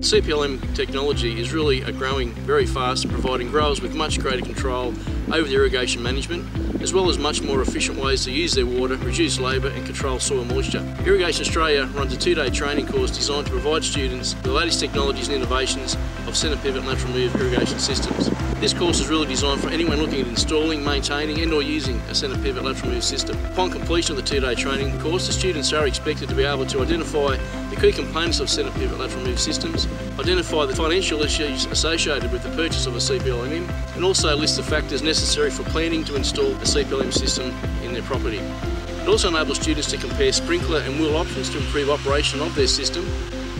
CPLM technology is really a growing very fast, providing growers with much greater control over the irrigation management, as well as much more efficient ways to use their water, reduce labour and control soil moisture. Irrigation Australia runs a two-day training course designed to provide students the latest technologies and innovations of centre pivot lateral move irrigation systems. This course is really designed for anyone looking at installing, maintaining and or using a centre pivot lateral move system. Upon completion of the two-day training course, the students are expected to be able to identify the key components of centre pivot lateral move systems, identify the financial issues associated with the purchase of a CPLM and also list the factors necessary for planning to install a CPLM system in their property. It also enables students to compare sprinkler and wheel options to improve operation of their system.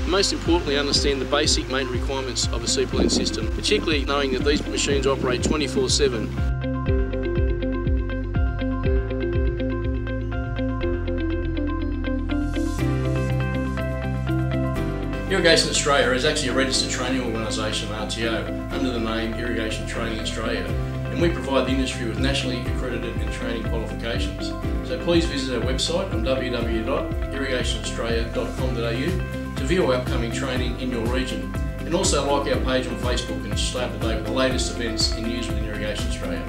And most importantly understand the basic main requirements of a CPLM system, particularly knowing that these machines operate 24-7 Irrigation Australia is actually a registered training organisation, RTO, under the name Irrigation Training Australia, and we provide the industry with nationally accredited and training qualifications. So please visit our website on www.irrigationaustralia.com.au to view our upcoming training in your region, and also like our page on Facebook and stay up to date with the latest events and news within Irrigation Australia.